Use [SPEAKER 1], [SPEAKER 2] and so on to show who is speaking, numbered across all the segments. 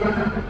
[SPEAKER 1] Thank you.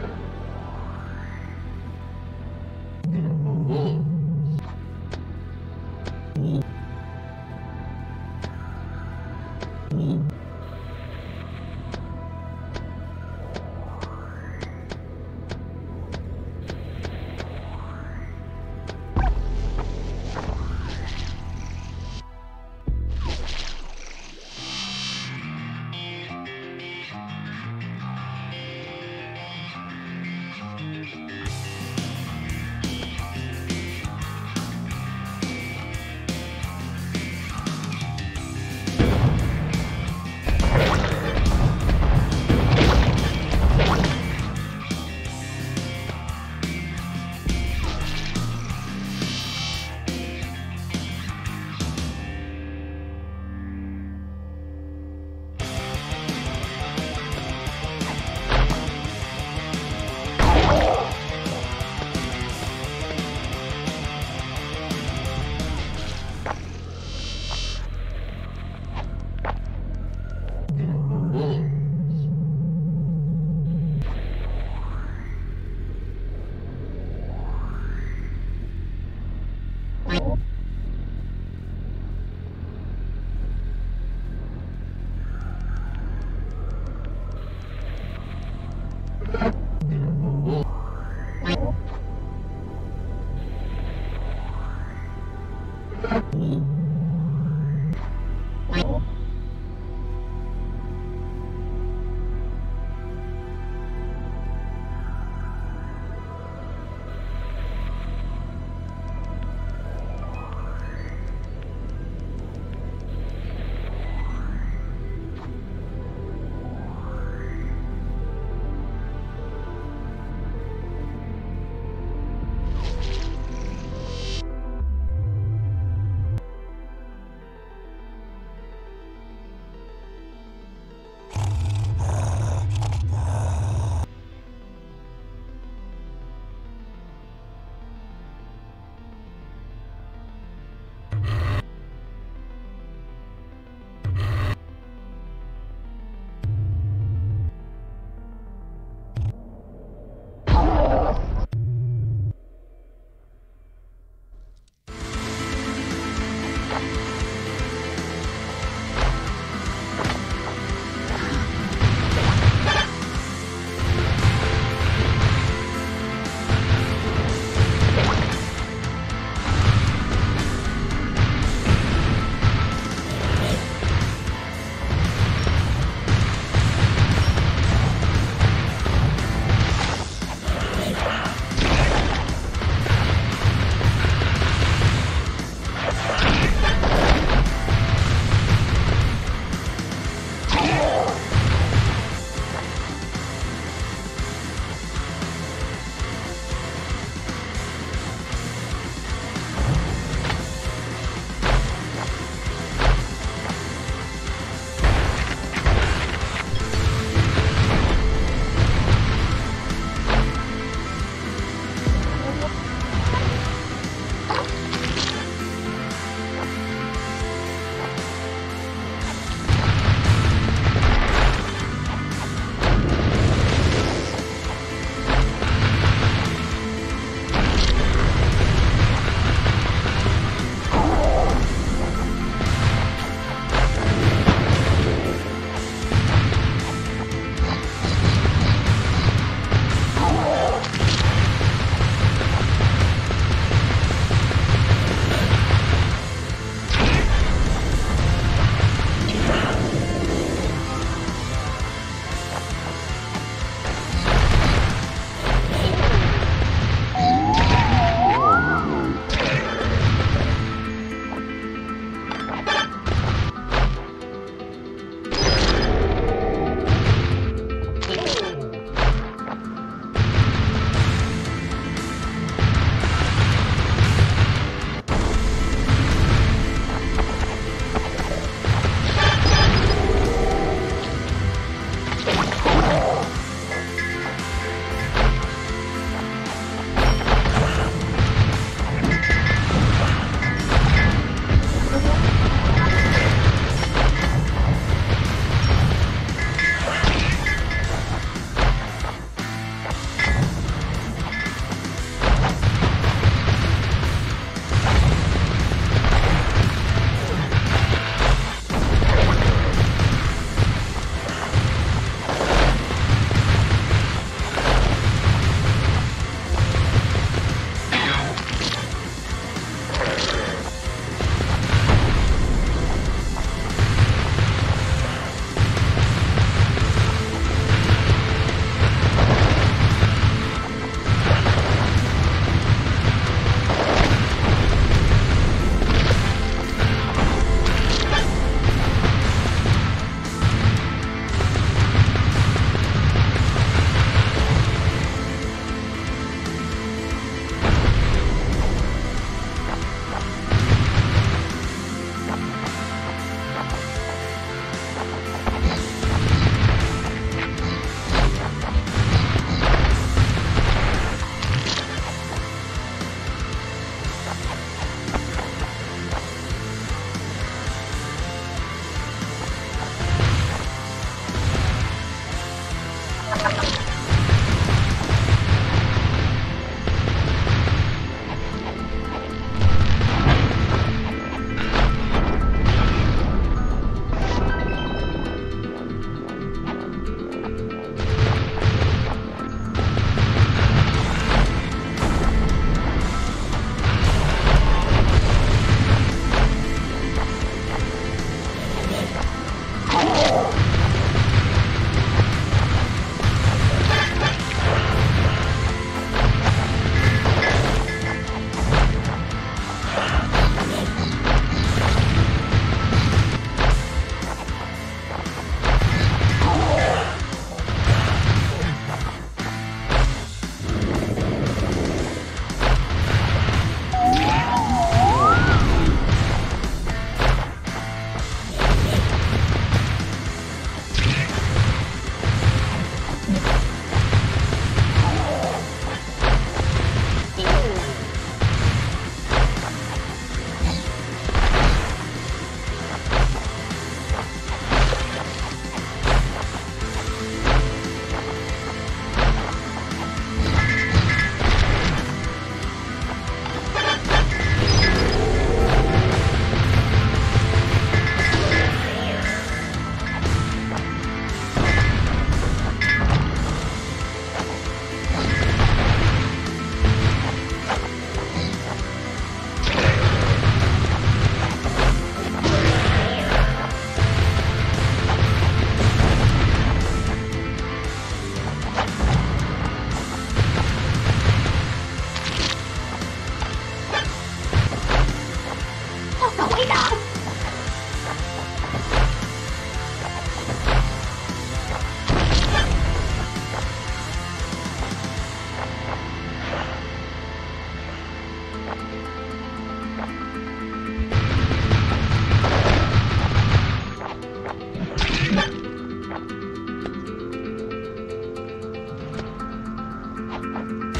[SPEAKER 1] Bye.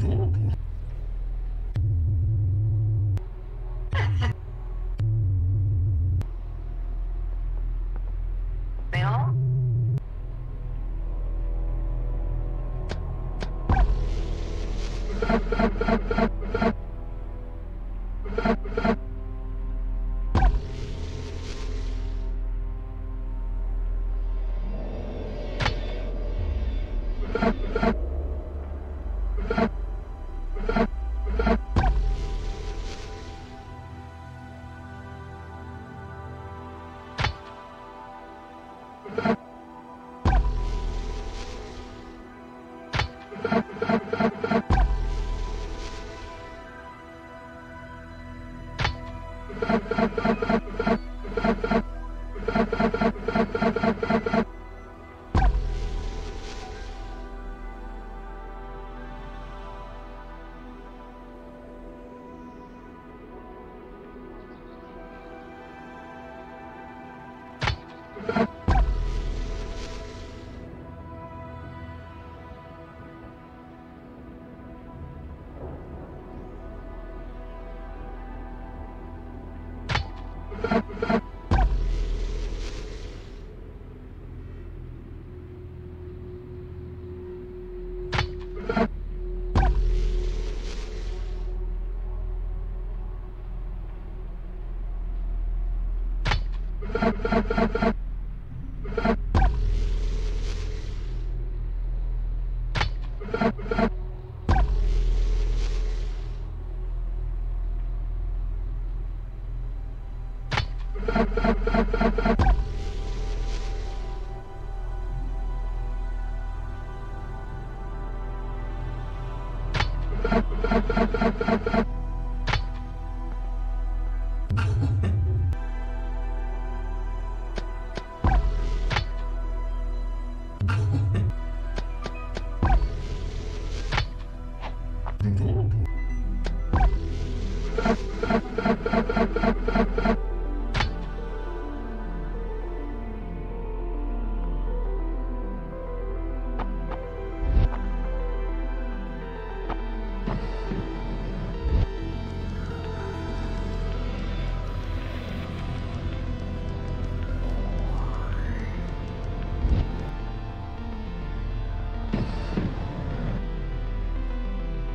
[SPEAKER 1] ¡Gracias! Thank you.